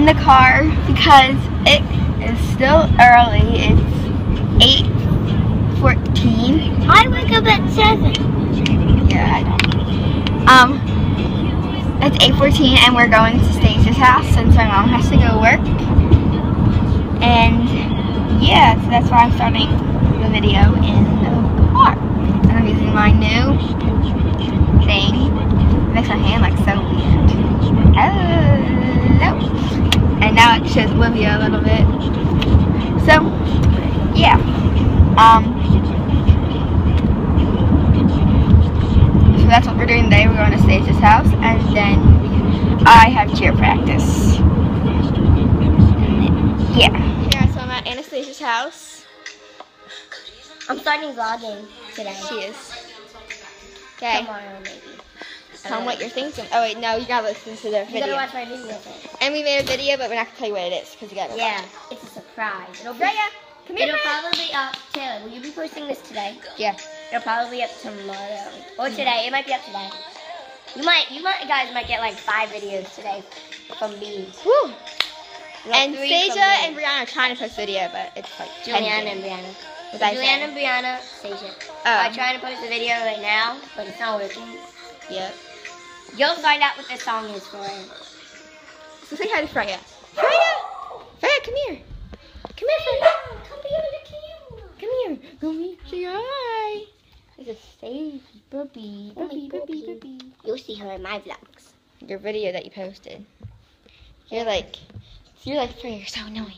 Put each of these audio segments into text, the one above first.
in the car because it is still early. It's 8.14. I wake up at 7. Yeah, I know. Um, it's 8.14 and we're going to Stacey's house since my mom has to go work. And yeah, so that's why I'm starting the video in the car. And I'm using my new thing. It makes my hand like so weird. And now it shows Olivia a little bit. So, yeah. Um, so that's what we're doing today. We're going to Stage's house, and then I have cheer practice. Yeah. Yeah, so I'm at Anastasia's house. I'm starting vlogging today. She is. Okay. Tomorrow, maybe. Tell them what you're thinking. Oh wait, no, you gotta listen to their You video. gotta watch my video. And we made a video, but we're not gonna tell you what it is because you gotta. Yeah, it's a surprise. It'll be, Freya, come here. it'll probably be up. Taylor, will you be posting this today? Yeah. It'll probably be up tomorrow or today. It might be up today. You might, you might, guys might get like five videos today from me. Woo. Like And Seja and Brianna are trying to post video, but it's like Juliana and Brianna. What Juliana and Brianna, Seja. Oh. I'm trying to post a video right now, but it's not working. Yep. You'll find out what this song is for. So say hi to Freya. Freya! Freya, come here. Come here, Freya. Come here the camera. Come here. Come here. Say hi. This is Sage, Bubby, Bubby, Bubby, Bubby. You'll see her in my vlogs. Your video that you posted. You're like, you're like Freya. You're so annoying.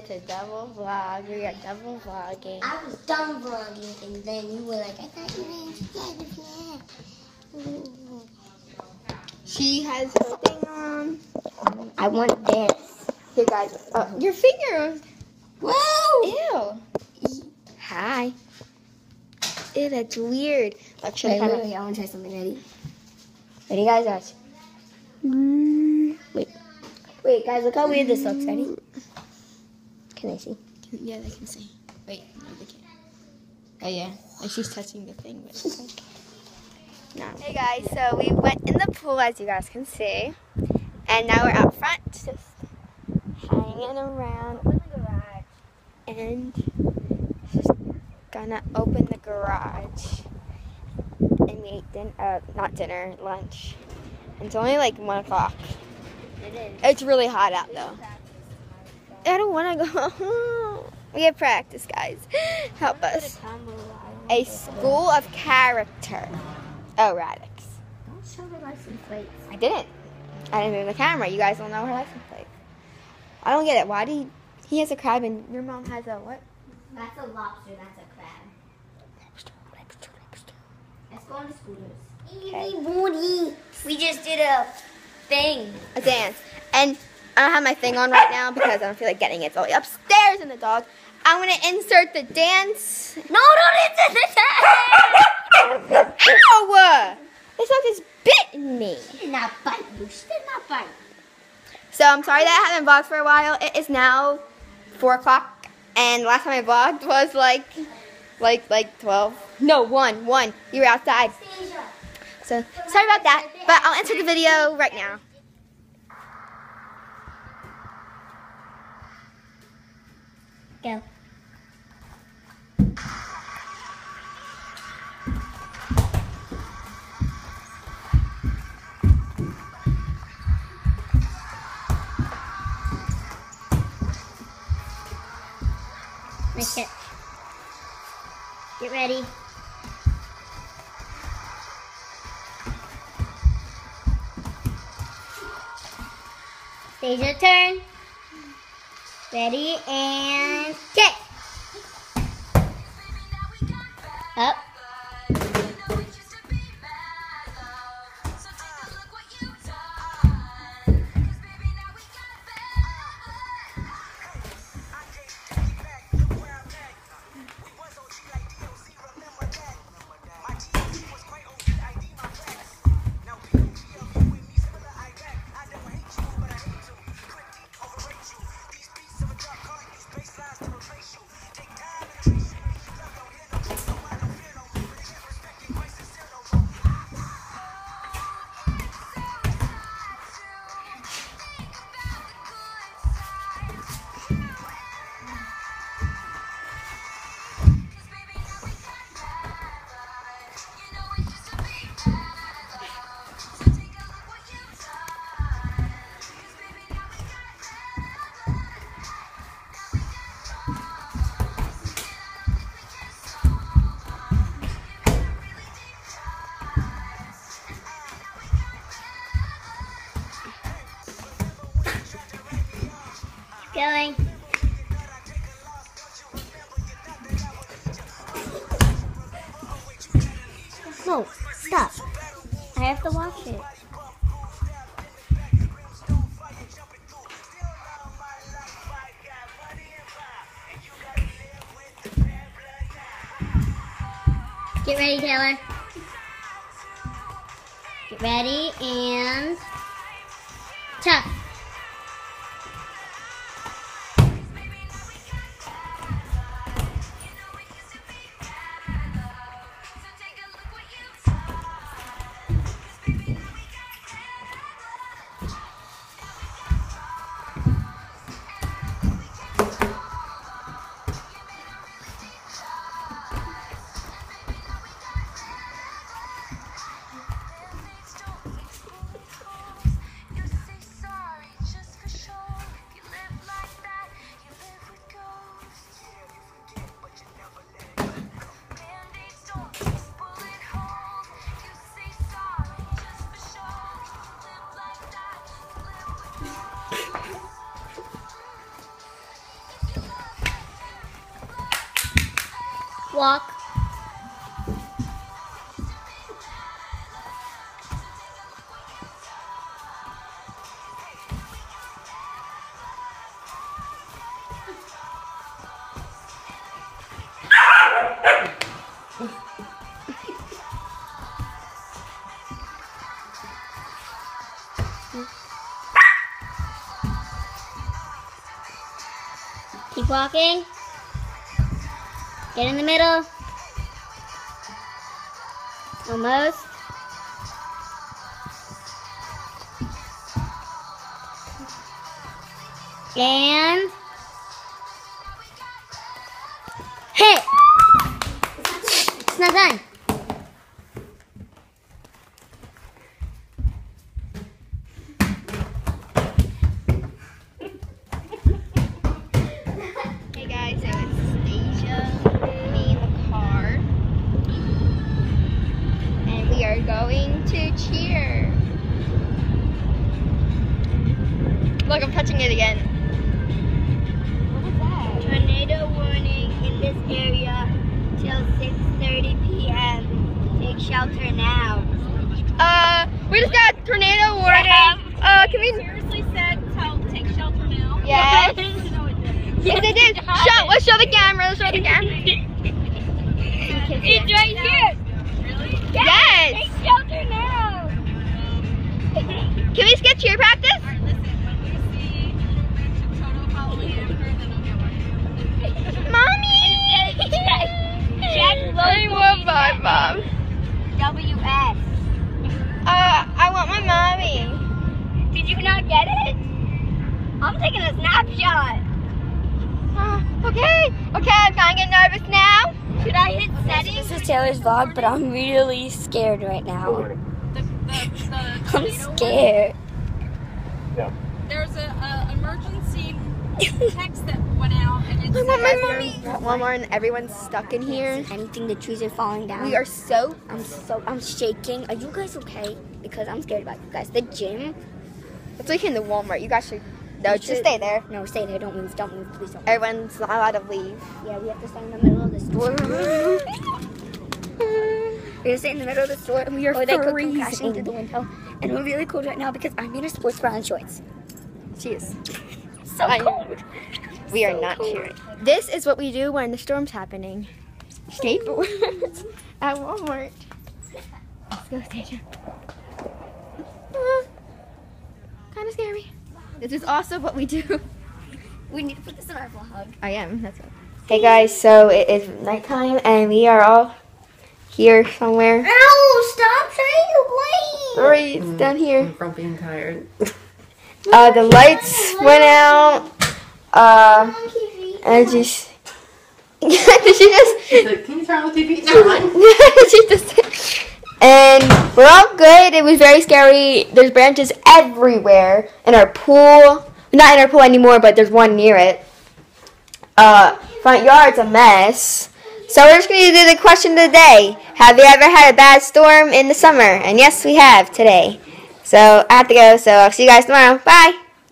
Wanted to double vlog. We got double vlogging. I was done vlogging, and then you were like, I thought you were together. She has her thing on. I want this. Here, guys. Uh, your finger. Whoa! Ew. Hi. Ew, that's weird. Show Wait, wait, wait, I want to try something. Ready? Ready, guys? Watch. Wait. Wait, guys, look how weird this looks. Ready? Can I see? Yeah, they can see. Wait, no, they can't. Oh yeah, like she's touching the thing, but it's like, no. Hey guys, so we went in the pool as you guys can see, and now we're out front, just hanging around in the garage, and just gonna open the garage, and we ate din- uh, not dinner, lunch. It's only like one o'clock. It is. It's really hot out though. I don't want to go home. We have practice, guys. Help us. A school of character. Oh, Radix. Don't show the license plates. I didn't. I didn't move the camera. You guys don't know her license plate. I don't get it. Why do you, he has a crab and your mom has a what? That's a lobster. That's a crab. Let's go on the scooters. Okay. Easy, booty. We just did a thing. A dance. And I don't have my thing on right now because I don't feel like getting it. It's all the way upstairs in the dog. I'm going to insert the dance. No, don't hit the Ow! This dog just bit me. She Did not bite you. She did not bite. So I'm sorry that I haven't vlogged for a while. It is now four o'clock, and last time I vlogged was like, like, like twelve. No, one, one. You were outside. So sorry about that, but I'll answer the video right now. Go. Nice hit. Get ready. Stage your turn. Ready and kick. Killing. No, stop. I have to watch it. Get ready, Taylor. Get ready and tough. Walk. Keep walking. Get in the middle. Almost. And hit. It's not done. Now. Uh, we just got tornado warning. Uh, can we? seriously said tell take shelter now? Yes. no, it didn't. Yes, it did. Show, let's show the camera. Let's show the camera. It's right here. Really? Yes. Take shelter now. Can we skip cheer practice? Taylor's vlog, but I'm really scared right now. The, the, the I'm scared. warning, There's a, a emergency text that went out, and it I want my mommy. One more, and everyone's stuck in here. Anything, the trees are falling down. We are so. I'm so. I'm shaking. Are you guys okay? Because I'm scared about you guys. The gym. It's like in the Walmart. You guys should. No, We just stay there. No, stay there. Don't move. Don't move. Please don't. Move. Everyone's not allowed to leave. Yeah, we have to stay in the middle of the store. We're gonna stay in the middle of the store, and we are Oh, they could come freezing crashing through the window. And we're really cold right now because I'm in a sports bra and shorts. She is. So I- cold. We are So not cold. cheering. This is what we do when the storm's happening. Skateboards at Walmart. Let's go, Stacia. kind of scary. This is also what we do. We need to put this in our vlog. I am. That's what. Hey guys, so it is nighttime and we are all here somewhere. Ow! Stop trying to blame. Right, it's down here. I'm grumpy and tired. Uh, the lights went out. Uh, and just. she just. She's like, can you turn on the TV? Never mind. she just. And we're all good. It was very scary. There's branches everywhere in our pool. Not in our pool anymore, but there's one near it. Uh, front yard's a mess. So we're just going to do the question of the day. Have you ever had a bad storm in the summer? And yes, we have today. So I have to go. So I'll see you guys tomorrow. Bye.